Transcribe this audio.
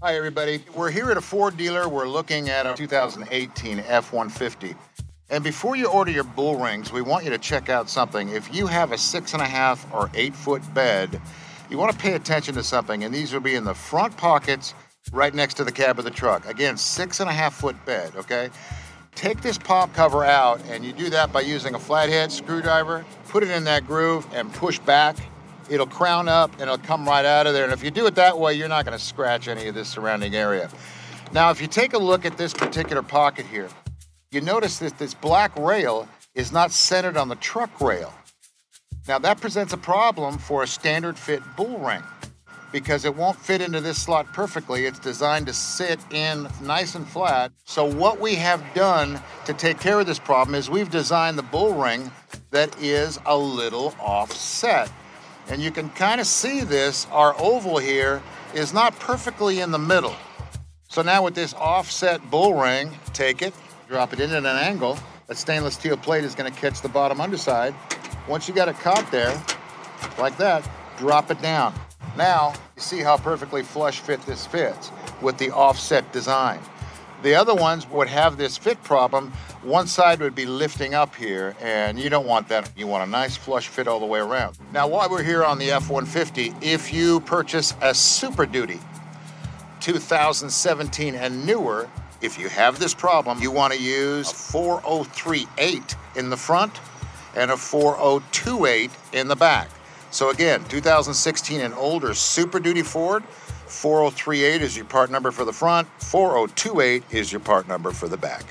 Hi, everybody. We're here at a Ford dealer. We're looking at a 2018 F-150. And before you order your bull rings, we want you to check out something. If you have a six and a half or eight foot bed, you want to pay attention to something. And these will be in the front pockets right next to the cab of the truck. Again, six and a half foot bed, okay? Take this pop cover out, and you do that by using a flathead screwdriver. Put it in that groove and push back it'll crown up and it'll come right out of there. And if you do it that way, you're not going to scratch any of this surrounding area. Now, if you take a look at this particular pocket here, you notice that this black rail is not centered on the truck rail. Now, that presents a problem for a standard fit bull ring because it won't fit into this slot perfectly. It's designed to sit in nice and flat. So, what we have done to take care of this problem is we've designed the bull ring that is a little offset. And you can kind of see this, our oval here is not perfectly in the middle. So now with this offset bull ring, take it, drop it in at an angle. That stainless steel plate is gonna catch the bottom underside. Once you got it caught there, like that, drop it down. Now, you see how perfectly flush fit this fits with the offset design. The other ones would have this fit problem. One side would be lifting up here, and you don't want that. You want a nice flush fit all the way around. Now, while we're here on the F-150, if you purchase a Super Duty 2017 and newer, if you have this problem, you want to use a 4038 in the front and a 4028 in the back. So again, 2016 and older Super Duty Ford, 4038 is your part number for the front, 4028 is your part number for the back.